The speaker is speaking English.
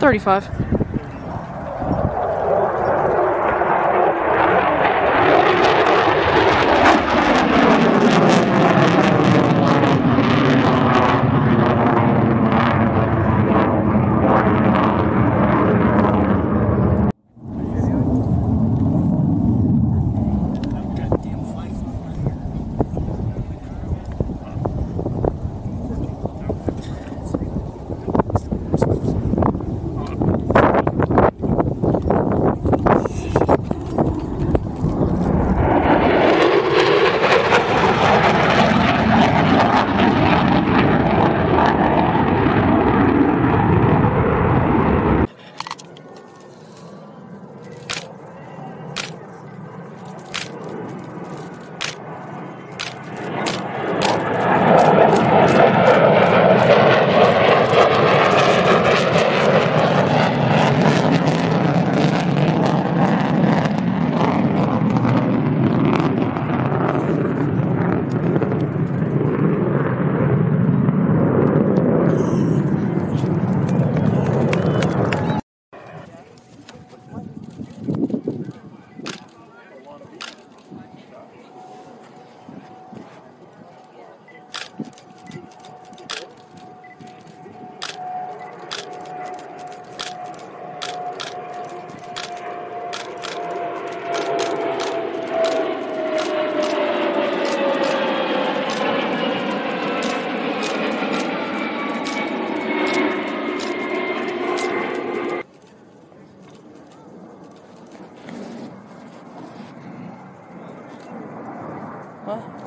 Thirty-five. What?